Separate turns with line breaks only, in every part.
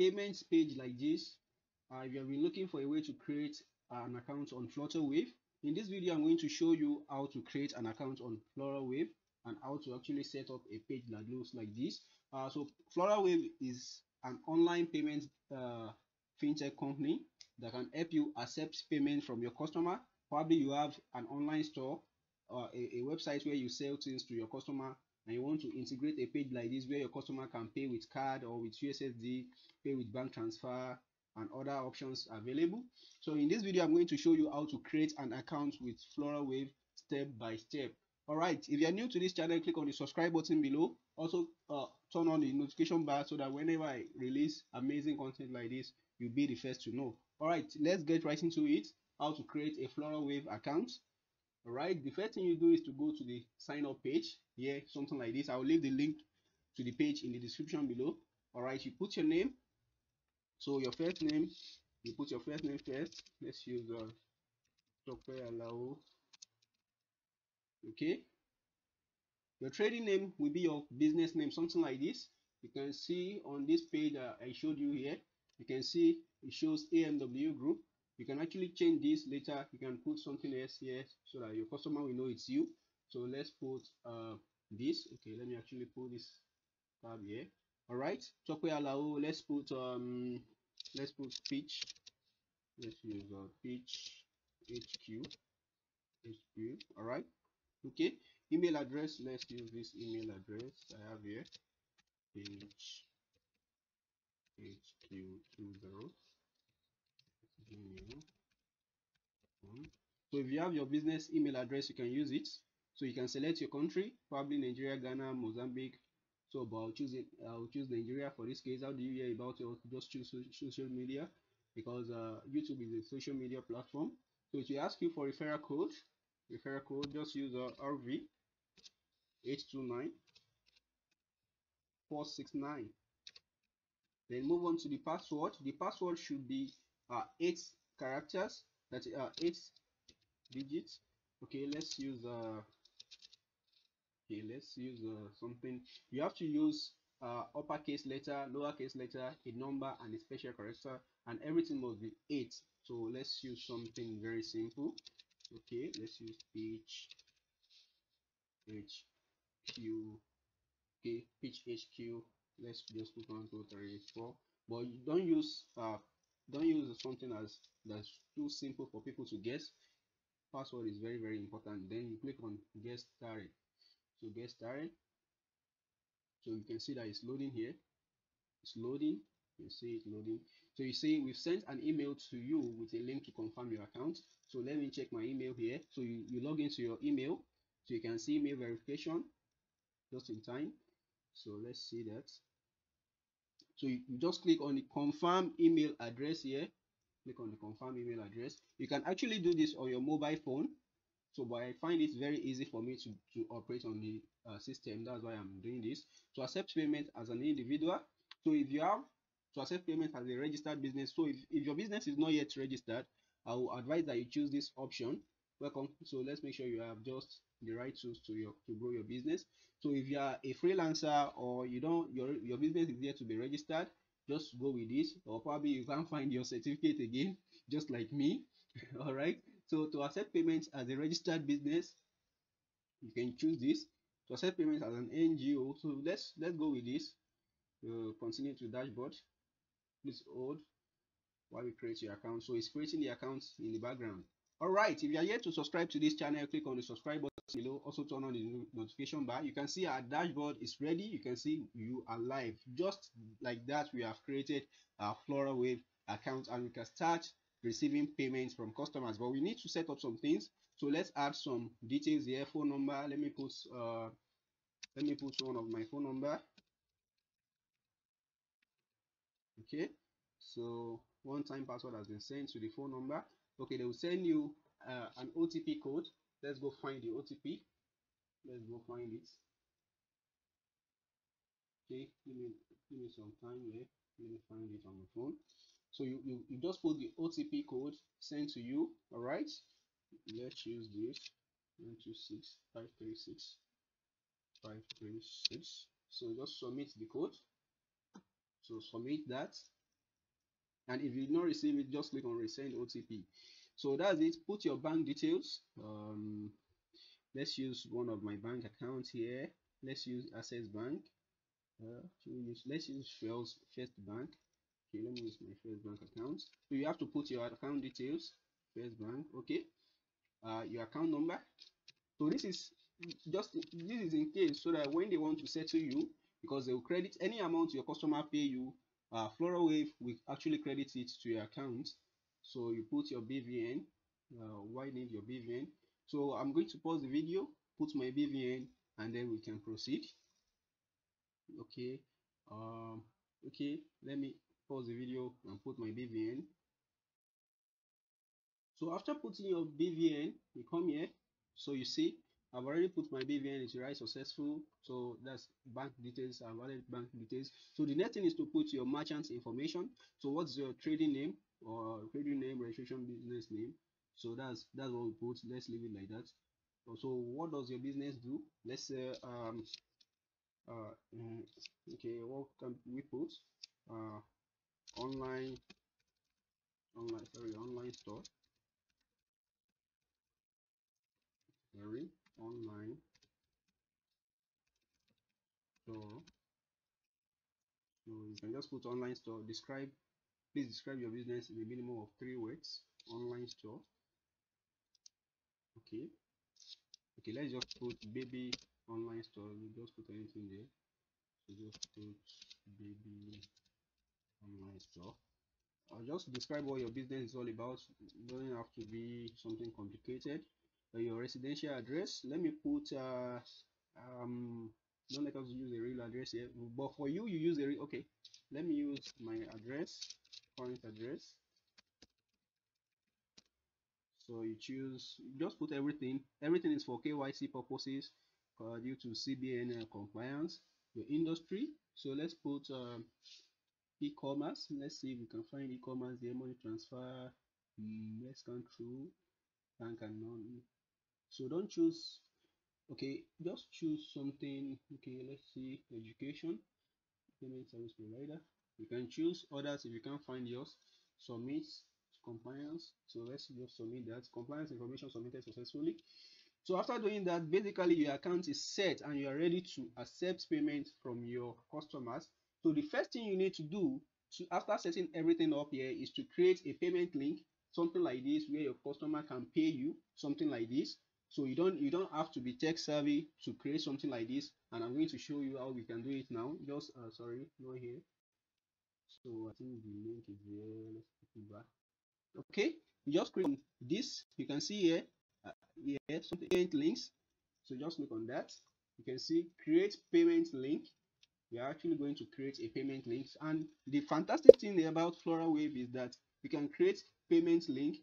payments page like this uh, if you have been looking for a way to create an account on flutterwave in this video i'm going to show you how to create an account on flutterwave and how to actually set up a page that looks like this. Uh, so flutterwave is an online payment uh, fintech company that can help you accept payment from your customer. Probably you have an online store or a, a website where you sell things to your customer and you want to integrate a page like this where your customer can pay with card or with USSD, pay with bank transfer and other options available. So in this video, I'm going to show you how to create an account with FlutterWave step by step. Alright, if you're new to this channel, click on the subscribe button below. Also, uh, turn on the notification bar so that whenever I release amazing content like this, you'll be the first to know. Alright, let's get right into it. How to create a FlutterWave account all right the first thing you do is to go to the sign up page here something like this. I'll leave the link to the page in the description below. All right you put your name. So your first name you put your first name first. Let's use uh okay. Your trading name will be your business name something like this. You can see on this page uh, i showed you here you can see it shows amw group you can actually change this later. You can put something else here so that your customer will know it's you. So let's put uh this. Okay let me actually put this tab here. All right. Tope Alao let's put um let's put pitch. Let's use uh, pitch hq hq all right. Okay. Email address. Let's use this email address i have here. Pitch hq20 so if you have your business email address you can use it. So you can select your country probably nigeria ghana mozambique. So but i'll choose it i'll choose nigeria for this case. How do you hear about it just choose social media? Because uh, youtube is a social media platform. So if you ask you for referral code referral code just use uh, rv 829 469 then move on to the password. The password should be uh, eight characters that are uh, eight digits. Okay let's use uh okay let's use uh, something. You have to use uh, uppercase letter lowercase letter a number and a special character and everything must be eight. So let's use something very simple. Okay let's use h h q okay pitch hq let's just put one two three four. But you don't use uh don't use something as that's too simple for people to guess. Password is very very important. Then you click on get started so get started so you can see that it's loading here. It's loading. You see it loading. So you see we've sent an email to you with a link to confirm your account. So let me check my email here. So you, you log into your email. So you can see email verification just in time. So let's see that so you, you just click on the confirm email address here. Click on the confirm email address. You can actually do this on your mobile phone. So but i find it very easy for me to to operate on the uh, system. That's why i'm doing this. To accept payment as an individual. So if you have to accept payment as a registered business. So if, if your business is not yet registered i will advise that you choose this option welcome. So let's make sure you have just the right tools to your to grow your business. So if you are a freelancer or you don't your your business is yet to be registered just go with this. Or probably you can't find your certificate again just like me. All right. So to accept payments as a registered business you can choose this. To accept payments as an ngo so let's let's go with this. Uh, continue to dashboard. Please hold while we create your account. So it's creating the account in the background all right if you are yet to subscribe to this channel click on the subscribe button below. Also turn on the notification bar. You can see our dashboard is ready. You can see you are live. Just like that we have created our flutterwave account and we can start receiving payments from customers. But we need to set up some things. So let's add some details here. Phone number. Let me put uh let me put one of my phone number. Okay. So one time password has been sent to the phone number okay they will send you uh, an otp code. Let's go find the otp let's go find it. Okay give me give me some time here. Let me find it on the phone. So you, you you just put the otp code sent to you all right? Let's use this. 126 536 536 so just submit the code. So submit that and if you did not receive it just click on resend otp so that's it. Put your bank details. Um, let's use one of my bank accounts here. Let's use access bank. Uh, use, let's use first first bank. Okay let me use my first bank account. So you have to put your account details first bank okay? Uh, your account number. So this is just this is in case so that when they want to settle you because they will credit any amount your customer pay you uh, Wave will actually credit it to your account. So you put your BVN uh, why need your BVN so I'm going to pause the video put my BVN and then we can proceed. Okay um okay let me pause the video and put my BVN so after putting your BVN you come here. So you see I've already put my BVN into right successful. So that's bank details I've added bank details. So the next thing is to put your merchant information. So what's your trading name or trading name registration business name? So that's that's what we put. Let's leave it like that. So what does your business do? Let's say um uh okay what can we put? Uh online online sorry online store. Sorry online. Store so you can just put online store. Describe please describe your business in a minimum of three words. Online store. Okay. Okay let's just put baby online store. We just put anything there. So just put baby online store. I'll just describe what your business is all about. It doesn't have to be something complicated your residential address let me put uh, um don't let us use a real address here but for you you use a real okay let me use my address current address. So you choose just put everything everything is for KYC purposes uh, due to CBN uh, compliance your industry. So let's put um, e-commerce let's see if we can find e-commerce there money transfer mm, let's go through bank and non so don't choose okay just choose something okay let's see education payment service provider. You can choose others if you can't find yours. Submit compliance. So let's just submit that compliance information submitted successfully. So after doing that basically your account is set and you are ready to accept payment from your customers. So the first thing you need to do to after setting everything up here is to create a payment link something like this where your customer can pay you something like this so you don't you don't have to be tech savvy to create something like this. And i'm going to show you how we can do it now. Just uh, sorry not here. So i think the link is here. Let's put it back. Okay you just click on this. You can see here uh, here some payment links. So just click on that. You can see create payment link. We are actually going to create a payment link. And the fantastic thing about Flutterwave is that you can create payment link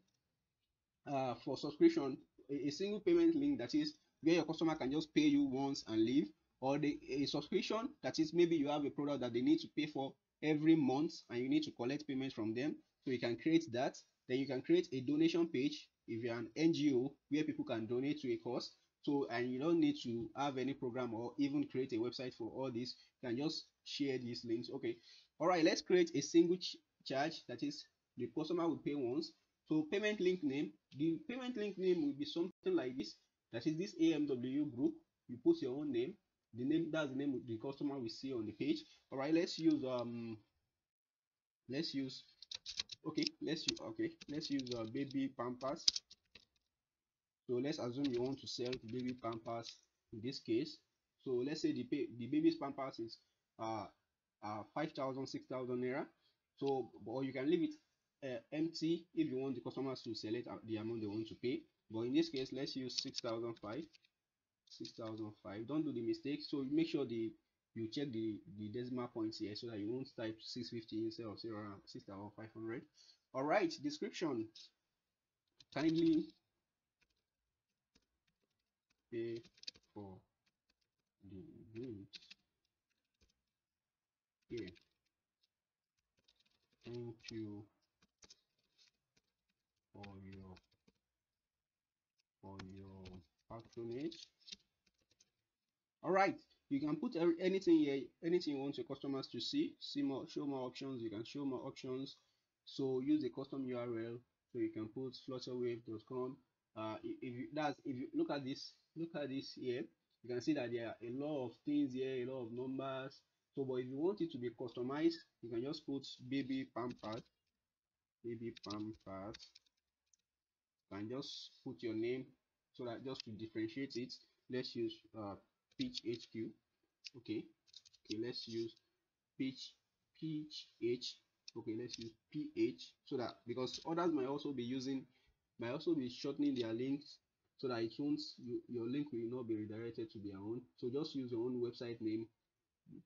uh, for subscription a, single payment link that is where your customer can just pay you once and leave or the, a subscription that is maybe you have a product that they need to pay for every month and you need to collect payments from them. So you can create that. Then you can create a donation page if you're an ngo where people can donate to a cause. So and you don't need to have any program or even create a website for all this. You can just share these links. Okay. All right let's create a single ch charge that is the customer will pay once so payment link name the payment link name will be something like this. That is this amw group. You put your own name. The name that's the name of the customer will see on the page. All right let's use um let's use okay let's use okay let's use uh, baby pampers. So let's assume you want to sell baby pampers in this case. So let's say the pay, the baby's pampers is uh, uh 5000 6000 naira. So or you can leave it uh, empty if you want the customers to select the amount they want to pay. But in this case let's use 6005 6005 don't do the mistake. So make sure the you check the the decimal points here so that you won't type 650 instead of 6500 all right description. Kindly pay for the goods here. Thank you for your for your patronage all right you can put anything here anything you want your customers to see see more show more options you can show more options. So use the custom url so you can put flutterwave.com uh if you that's if you look at this look at this here. You can see that there are a lot of things here a lot of numbers. So but if you want it to be customized you can just put baby pampers baby pampers you can just put your name so that just to differentiate it let's use uh pitch hq okay. Okay let's use pitch h. Okay let's use ph so that because others might also be using might also be shortening their links so that it won't you, your link will not be redirected to their own. So just use your own website name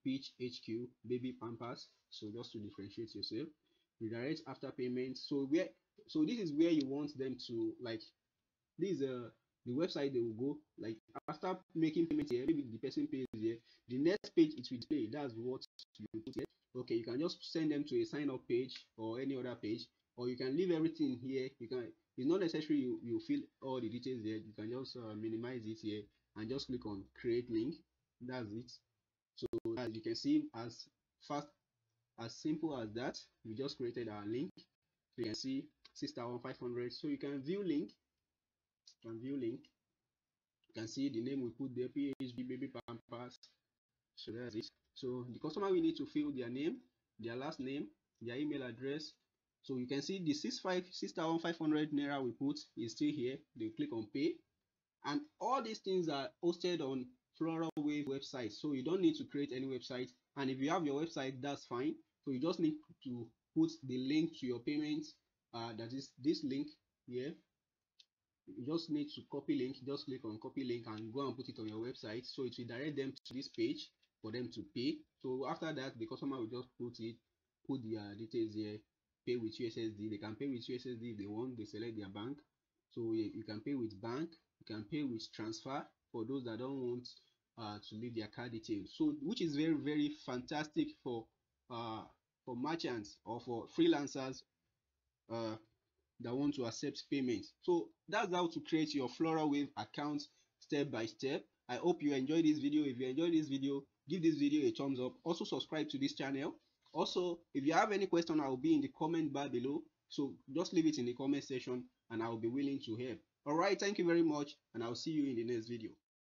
pitch hq baby pampers. So just to differentiate yourself redirect after payment. So where so this is where you want them to like this is uh the website they will go like after making payment here. Maybe the person pays here. The next page it will display. That's what you put here. Okay you can just send them to a sign up page or any other page or you can leave everything here. You can it's not necessary you, you fill all the details there you can just uh, minimize it here and just click on create link. That's it. So as you can see as fast as simple as that we just created our link. You can see 6500 so you can view link can view link. You can see the name we put there phb baby pampers. So that's it. So the customer will need to fill their name their last name their email address. So you can see the 65 6500 naira we put is still here. They click on pay. And all these things are hosted on flutterwave website. So you don't need to create any website. And if you have your website that's fine. So you just need to put the link to your payment uh, that is this link here you just need to copy link just click on copy link and go and put it on your website. So it will direct them to this page for them to pay. So after that the customer will just put it put their details here pay with ussd they can pay with ussd if they want. They select their bank. So you, can pay with bank. You can pay with transfer for those that don't want uh, to leave their card details. So which is very very fantastic for uh, for merchants or for freelancers uh, that want to accept payments so that's how to create your flutterwave account step by step. I hope you enjoyed this video. If you enjoyed this video give this video a thumbs up. Also subscribe to this channel. Also if you have any question i will be in the comment bar below. So just leave it in the comment section and i will be willing to help. All right thank you very much and i'll see you in the next video